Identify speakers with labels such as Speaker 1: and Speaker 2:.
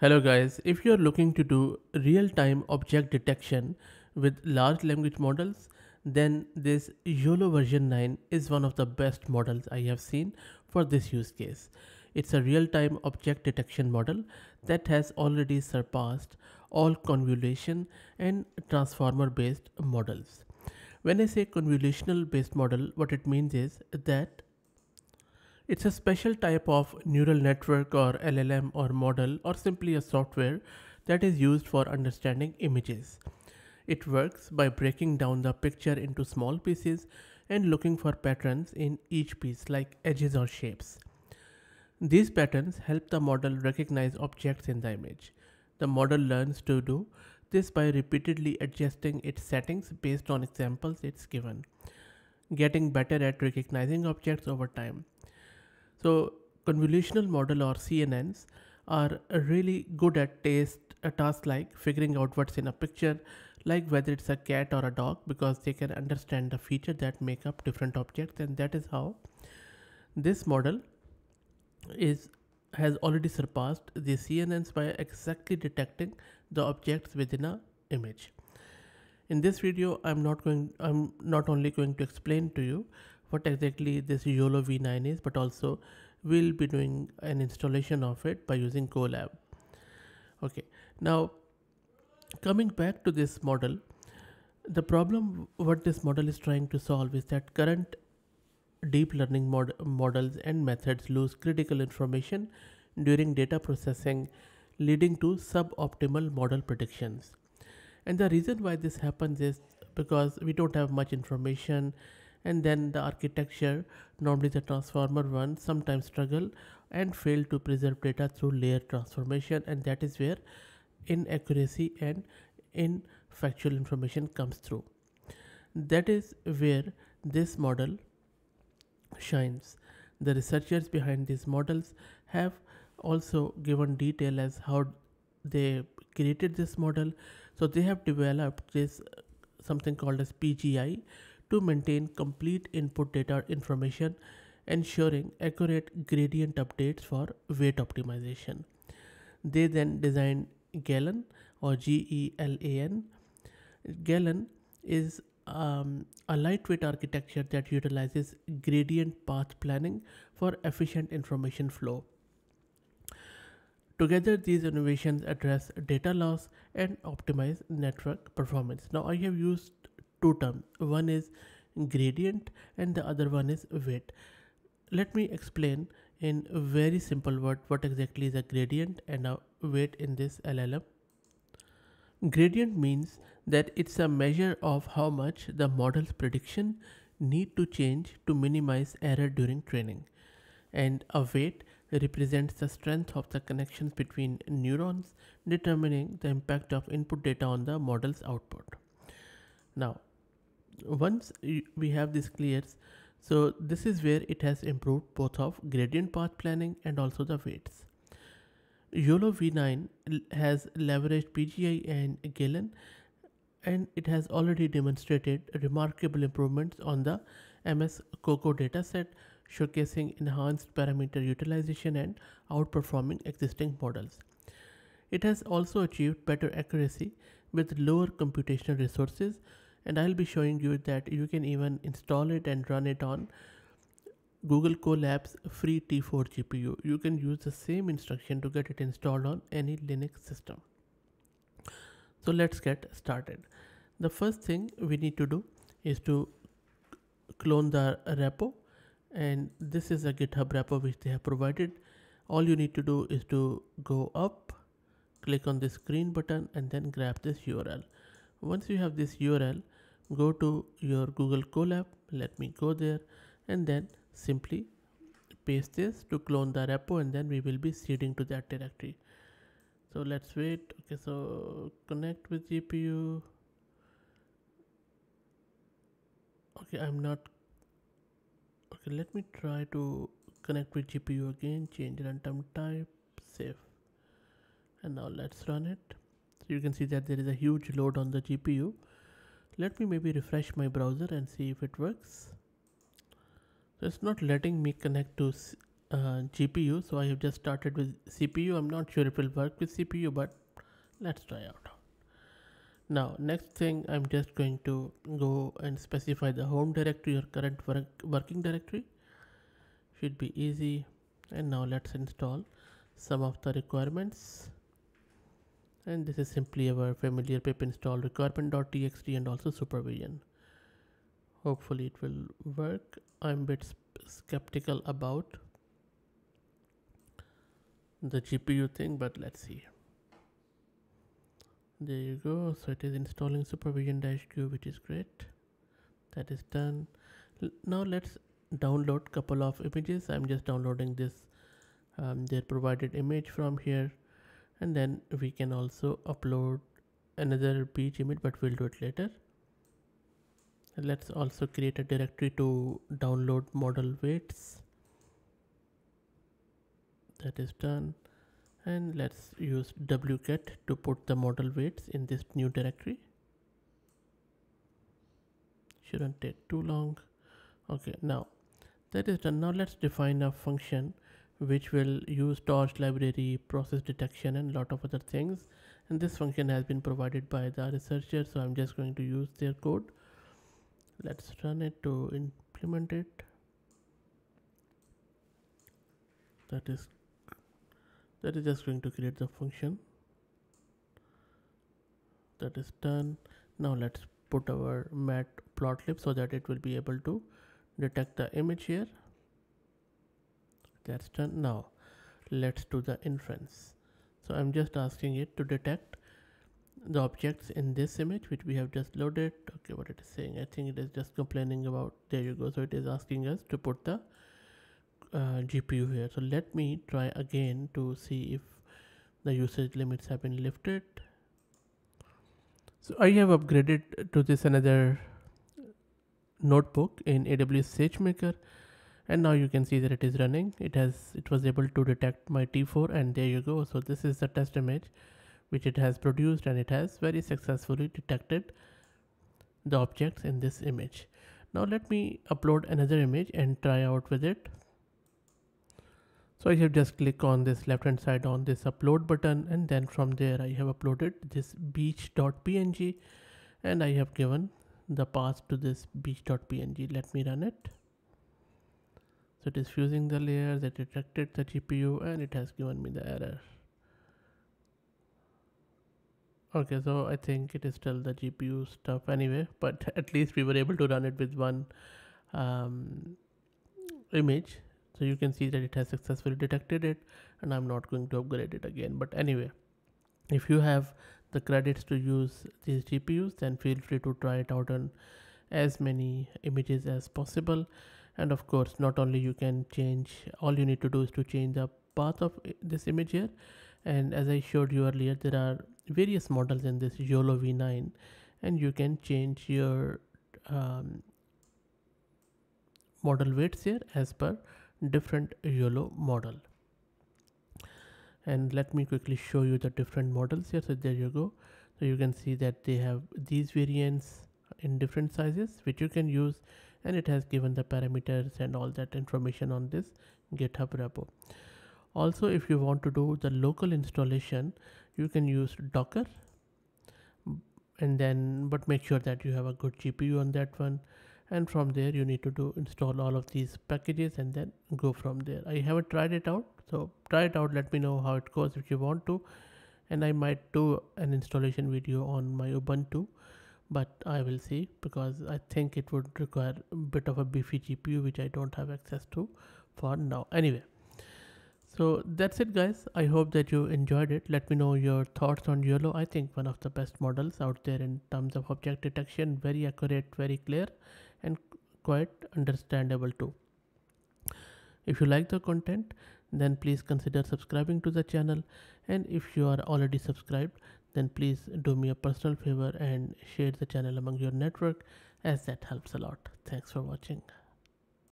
Speaker 1: Hello guys, if you're looking to do real-time object detection with large language models, then this YOLO version 9 is one of the best models I have seen for this use case. It's a real-time object detection model that has already surpassed all convolution and transformer based models. When I say convolutional based model, what it means is that it's a special type of neural network or LLM or model or simply a software that is used for understanding images. It works by breaking down the picture into small pieces and looking for patterns in each piece like edges or shapes. These patterns help the model recognize objects in the image. The model learns to do this by repeatedly adjusting its settings based on examples it's given, getting better at recognizing objects over time. So convolutional model or CNNs are really good at taste uh, a task like figuring out what's in a picture, like whether it's a cat or a dog, because they can understand the feature that make up different objects, and that is how this model is has already surpassed the CNNs by exactly detecting the objects within a image. In this video, I'm not going I'm not only going to explain to you what exactly this YOLO V9 is, but also we'll be doing an installation of it by using Colab. Okay, now coming back to this model, the problem what this model is trying to solve is that current deep learning mod models and methods lose critical information during data processing leading to suboptimal model predictions. And the reason why this happens is because we don't have much information and then the architecture, normally the transformer one, sometimes struggle and fail to preserve data through layer transformation and that is where inaccuracy and in factual information comes through. That is where this model shines. The researchers behind these models have also given detail as how they created this model. So they have developed this uh, something called as PGI to maintain complete input data information ensuring accurate gradient updates for weight optimization. They then designed GELAN or G-E-L-A-N. GELAN is um, a lightweight architecture that utilizes gradient path planning for efficient information flow. Together, these innovations address data loss and optimize network performance. Now, I have used two terms one is gradient and the other one is weight let me explain in very simple word what exactly is a gradient and a weight in this LLM. Gradient means that it's a measure of how much the model's prediction need to change to minimize error during training. And a weight represents the strength of the connections between neurons determining the impact of input data on the model's output. Now, once we have this clears so this is where it has improved both of gradient path planning and also the weights YOLO V9 has leveraged PGI and GELAN and it has already demonstrated remarkable improvements on the MS COCO dataset showcasing enhanced parameter utilization and outperforming existing models. It has also achieved better accuracy with lower computational resources and I'll be showing you that you can even install it and run it on Google Colab's free T4 GPU. You can use the same instruction to get it installed on any Linux system. So let's get started. The first thing we need to do is to clone the repo and this is a GitHub repo which they have provided. All you need to do is to go up, click on this green button and then grab this URL. Once you have this URL, go to your Google Colab. Let me go there and then simply paste this to clone the repo and then we will be seeding to that directory. So let's wait. Okay, so connect with GPU. Okay, I'm not. Okay, let me try to connect with GPU again. Change runtime type, save. And now let's run it so you can see that there is a huge load on the GPU let me maybe refresh my browser and see if it works. So it's not letting me connect to uh, GPU so I have just started with CPU I'm not sure if it will work with CPU but let's try out. Now next thing I'm just going to go and specify the home directory or current work working directory. Should be easy. And now let's install some of the requirements and this is simply our familiar pip install requirement.txt and also supervision. Hopefully it will work. I'm a bit skeptical about the gpu thing but let's see. There you go. So it is installing supervision dash q which is great. That is done. L now let's download couple of images. I'm just downloading this um, their provided image from here and then we can also upload another beach image but we'll do it later. Let's also create a directory to download model weights. That is done. And let's use wget to put the model weights in this new directory. Shouldn't take too long. Okay now that is done. Now let's define a function which will use torch library process detection and lot of other things. And this function has been provided by the researcher so i'm just going to use their code. Let's run it to implement it. That is that is just going to create the function. That is done. Now let's put our matplotlib so that it will be able to detect the image here that's done now let's do the inference. So I'm just asking it to detect the objects in this image which we have just loaded. Okay what it is saying I think it is just complaining about there you go. So it is asking us to put the uh, GPU here. So let me try again to see if the usage limits have been lifted. So I have upgraded to this another notebook in AWS SageMaker and now you can see that it is running. It has it was able to detect my t4 and there you go. So this is the test image which it has produced and it has very successfully detected the objects in this image. Now let me upload another image and try out with it. So I have just click on this left hand side on this upload button and then from there I have uploaded this beach.png and I have given the path to this beach.png let me run it so it is fusing the layers that detected the GPU and it has given me the error. Okay so I think it is still the GPU stuff anyway but at least we were able to run it with one um, image. So you can see that it has successfully detected it and I'm not going to upgrade it again. But anyway if you have the credits to use these GPUs then feel free to try it out on as many images as possible and of course not only you can change all you need to do is to change the path of this image here. And as I showed you earlier there are various models in this YOLO v9 and you can change your um, model weights here as per different YOLO model. And let me quickly show you the different models here. So there you go. So you can see that they have these variants in different sizes which you can use and it has given the parameters and all that information on this github repo. Also if you want to do the local installation you can use docker and then but make sure that you have a good gpu on that one. And from there you need to do install all of these packages and then go from there. I haven't tried it out so try it out. Let me know how it goes if you want to. And i might do an installation video on my ubuntu but I will see because I think it would require a bit of a beefy GPU which I don't have access to for now. Anyway so that's it guys. I hope that you enjoyed it. Let me know your thoughts on YOLO I think one of the best models out there in terms of object detection. Very accurate very clear and quite understandable too. If you like the content then please consider subscribing to the channel. And if you are already subscribed then please do me a personal favor and share the channel among your network as that helps a lot. Thanks for watching.